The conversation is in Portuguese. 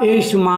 este uma